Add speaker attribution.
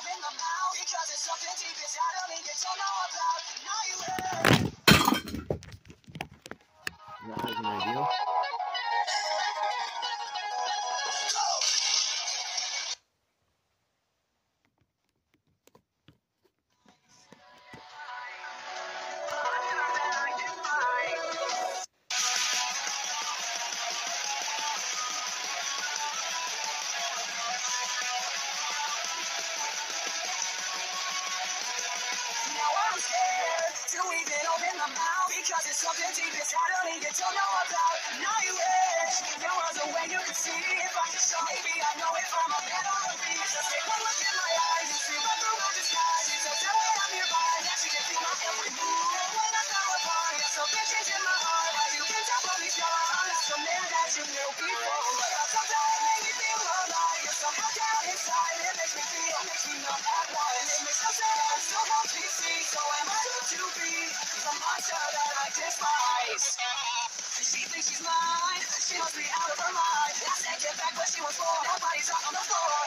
Speaker 1: open my mouth because it's something deep inside of me that you know about. Because it's something deep inside of me you don't know about. Now you wish there was a way you could see if I could show. Maybe I know it from a bed on the beach. Just take one look in my eyes and see right through my disguise. So tell me I'm nearby that you can feel my every move. And when I come upon you, something changing my heart. As you can tell from these scars, I'm not the man that you knew before. But sometimes it makes me feel alive. You're somehow down inside. It makes me feel, makes me that life. And it makes no sense. She must be out of her mind. I said, get back where she was born. Her body's out on the floor.